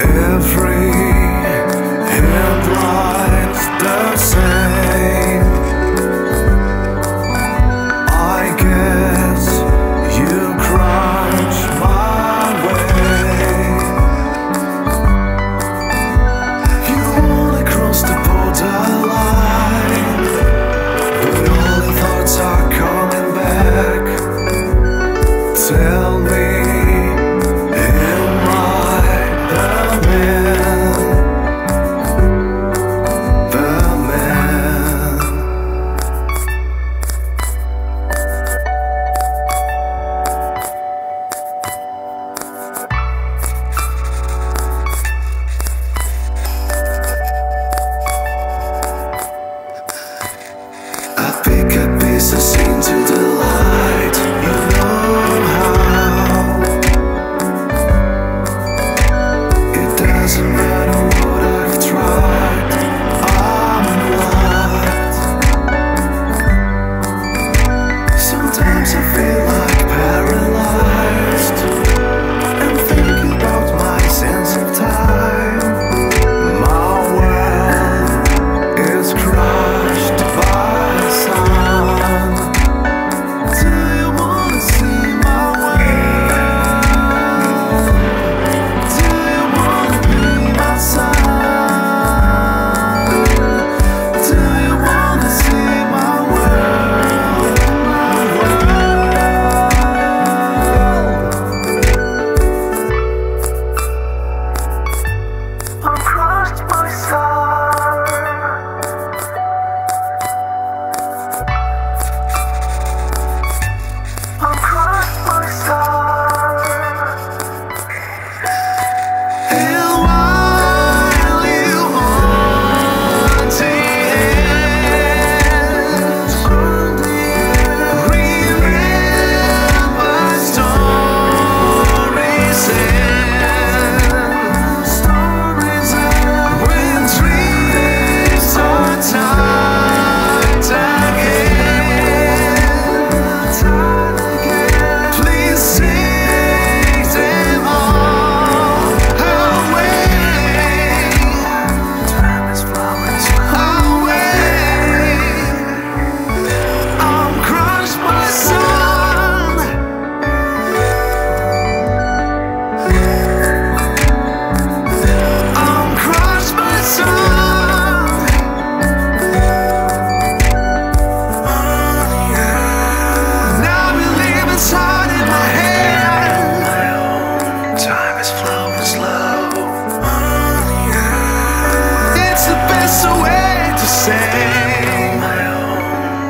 every Pick a piece of sing to the light. You know how. It doesn't matter what I've tried I'm Sometimes I feel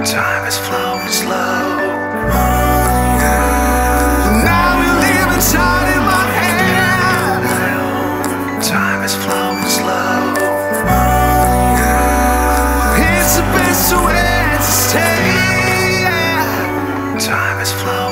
Time is flowing slow. Now we in my head. Time is flowing slow. It's the best way to stay. Time is flowing.